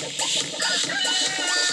Let's go.